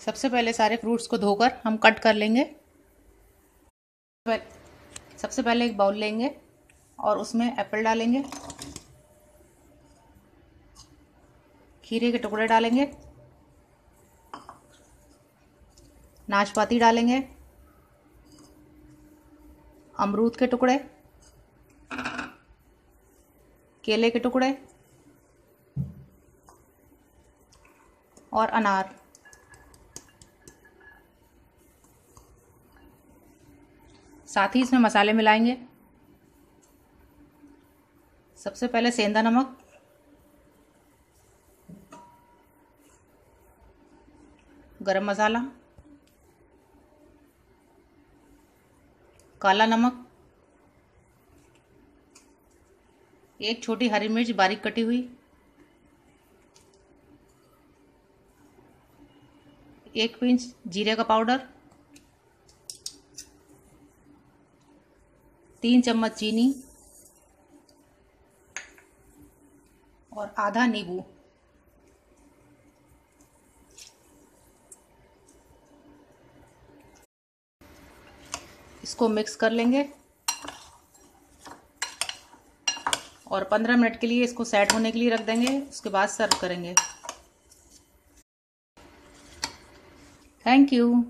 सबसे पहले सारे फ्रूट्स को धोकर हम कट कर लेंगे। सबसे पहले एक बाउल लेंगे और उसमें एप्पल डालेंगे। खीरे के टुकड़े डालेंगे। नाशपाती डालेंगे। अमरूद के टुकड़े। केले के टुकड़े। और अनार। साथ ही इसमें मसाले मिलाएँगे। सबसे पहले सेंधा नमक। गरम मसाला। काला नमक। एक छोटी हरी मिर्च बारीक कटी हुई। एक पिंच जीरे का पाउडर। तीन चम्मच चीनी और आधा नींबू। इसको मिक्स कर लेंगे और 15 मिनट के लिए इसको सेट होने के लिए रख देंगे, उसके बाद सर्व करेंगे। Thank you